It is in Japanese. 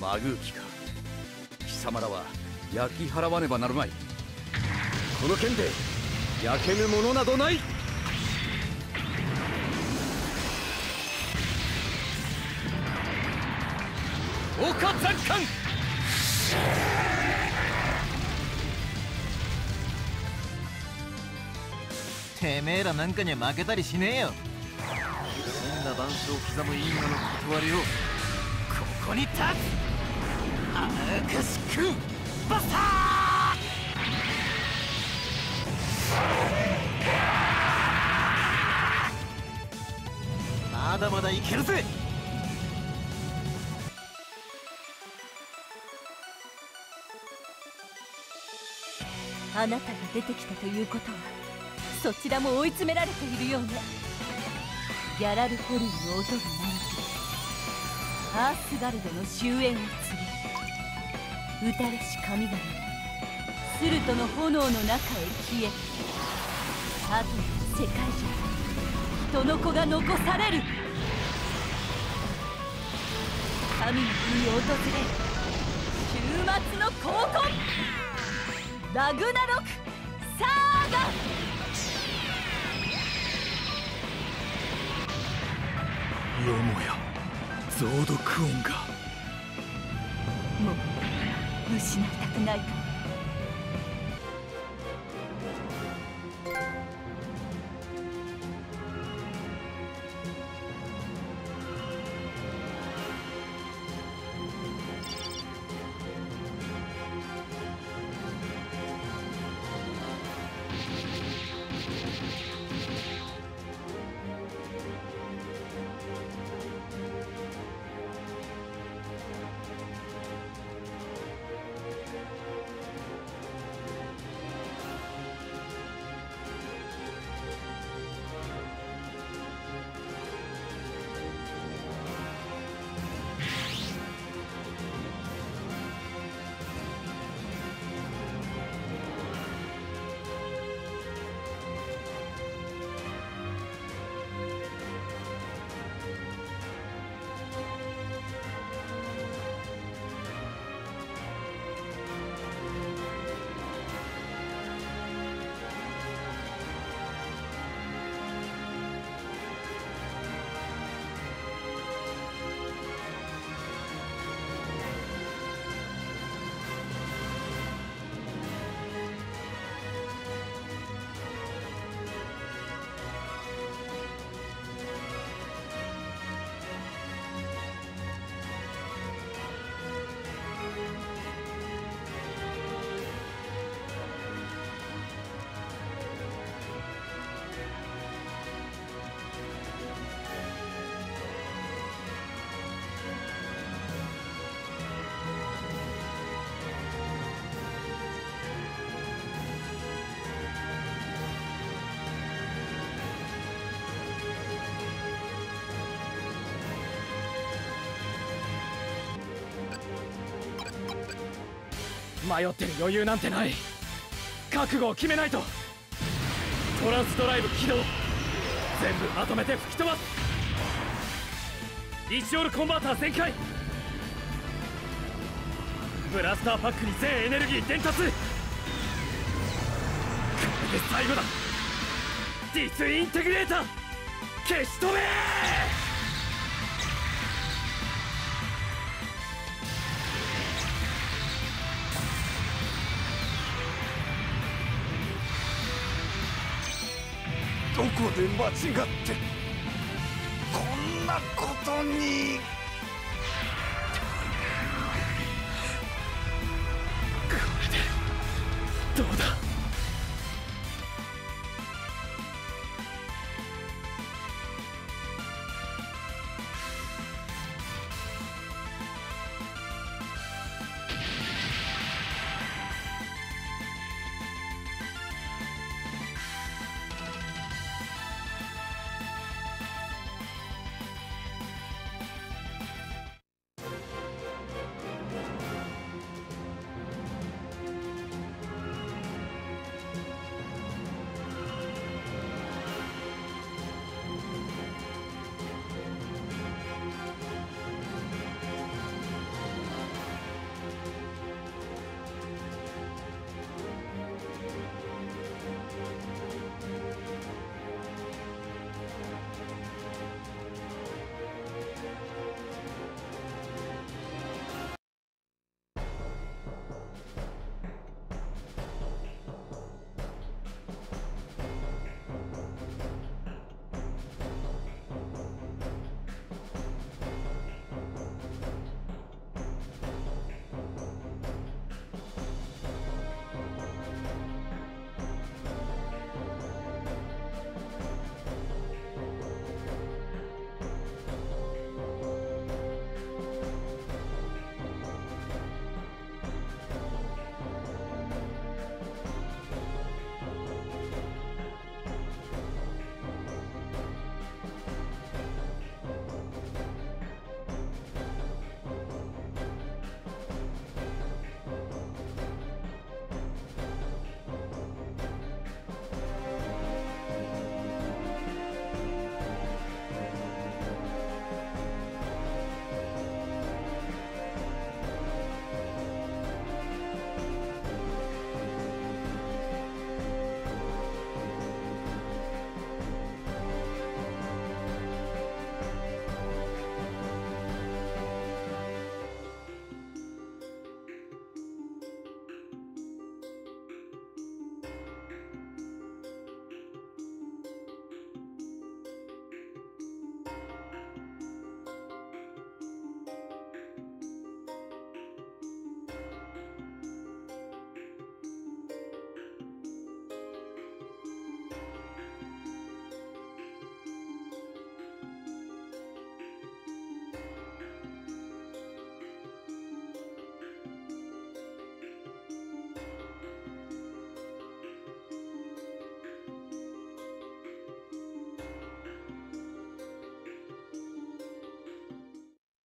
マグーキか。貴様らは焼き払わねばなるまい。この剣で焼けぬものなどない。岡残艦ててめえらなんかには負けたりしねえよ。真羅万象を刻む因果の断りを。こに立つ。アーカシ君バスター。まだまだいけるぜ。あなたが出てきたということはそちらも追い詰められているようね。ギャラルホルンの音が鳴りアースガルドの終焉を告げ打たれし神々はスルトの炎の中へ消えあと世界中人の子が残される神の国を訪れる週末の高校ラグナロクサーガよもや。ゾードクオンが。もう失いたくないか迷ってる余裕なんてない。覚悟を決めないと。トランスドライブ起動。全部まとめて吹き飛ばす。リチオールコンバーター全開。ブラスターパックに全エネルギー伝達。これで最後だ。ディスインテグレーター。消し止めどこで間違ってこんなことに。これでどうだ？